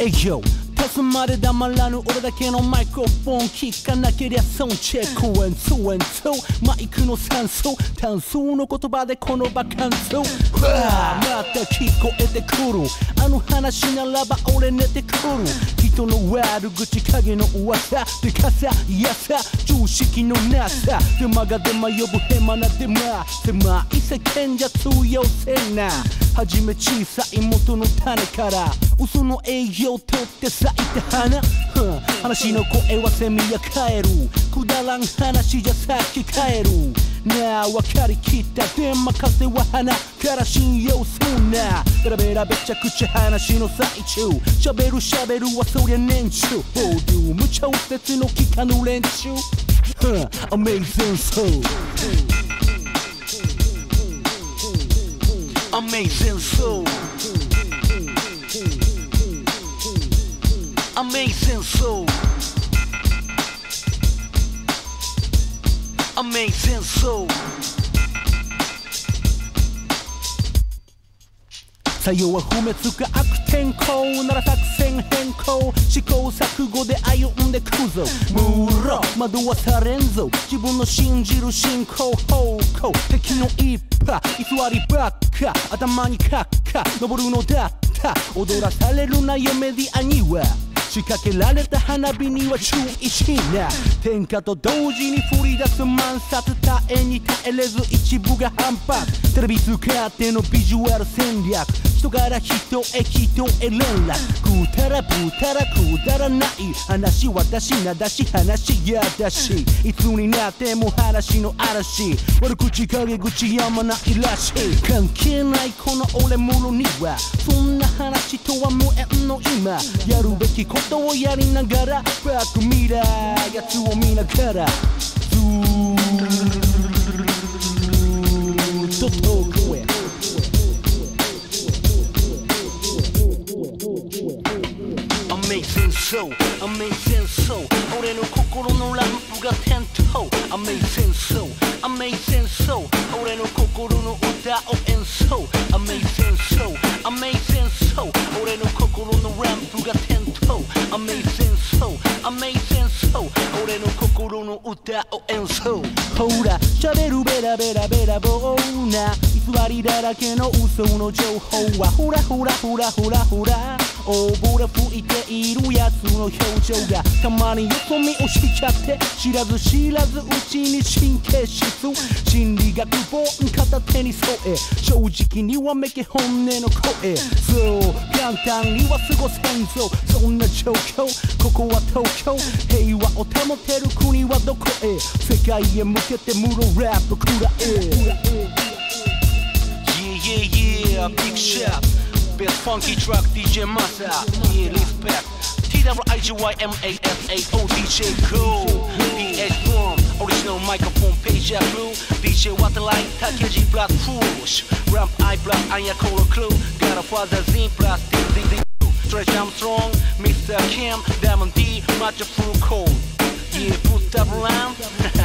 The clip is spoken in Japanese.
えい立つまで黙らぬ俺だけのマイクロフォン聞かなけりゃソンチェックワンツーワンツーマイクの酸素単数の言葉でこのバカンスわまた聞こえてくる。あの話ならば俺寝てくる。人の悪口影の噂。でかさ嫌さ。常識のなさ。手間が出ま呼ぶヘマな手間狭い世間じゃ通用せんな。はじめ小さい元の種から。嘘の営業取って咲いた花、うん話の声はセミやカエルくだらん話じゃさっき帰る。なあ分かりきった。で任せは花から信用すんな。ベラベラべちゃくちゃ話の最中。喋る喋るはそりゃ年中。報流無調節の聞かぬ連中。Huh, Amazing soul Amazing soul Amazing soul Amazing soul 作用は不滅か悪天候なら作戦変 ん更試行錯誤で歩んでくぞ。ムーロ惑わされんぞ。自分の信じる信仰方向。敵の一派偽りばっか。頭にカッカ登るのだった。踊らされるなよメディアには仕掛けられた花火には注意しな。天下と同時に降り出す万冊耐えに耐えれず一部が反発。テレビ使ってのビジュアル戦略。人から人へ人へ連絡ぐうたらぶうたらくだらない。話私なだし話やだし。いつになっても話の嵐。悪口陰口やまないらしい。関係ないこの俺もろには。そんな話とは無縁の今やるべきことをやりながらバックミラーやつを見ながらずーっと遠くへ Amazing soul, amazing soul 俺の心のランプが点灯 Amazing soul, amazing soul 俺の心の歌を演奏 Amazing soul, amazing soul 俺の Amazing so, amazing so 俺の心の歌を演奏。ほら喋るベラベラベラボーな偽りだらけの嘘の情報は。ほらほらほらほらほら。大ボラ吹いているやつの表情が。たまに横見をしちゃって。知らず知らずうちに神経質。心理学本片手に添え。正直にわめけ本音の声。そう簡単には過ごせんぞそんな状況ここは東京平和を保てる国はどこへ世界へ向けてムロラップくらえ Yeah, yeah, yeah, big shot. Best funky truck, DJ Massa. Yeah, respect. T-W-I-G-Y-M-A-S-A-O, DJ Cool. JetBlue Bicie łatę line, tak jedzi plat Fush, ramp i plat, a ja kolor clue Gara władza z implant, ding ding ding Trzeci I'm strong, Mr. Kim, Diamond D, macie full cold Yeah, put up line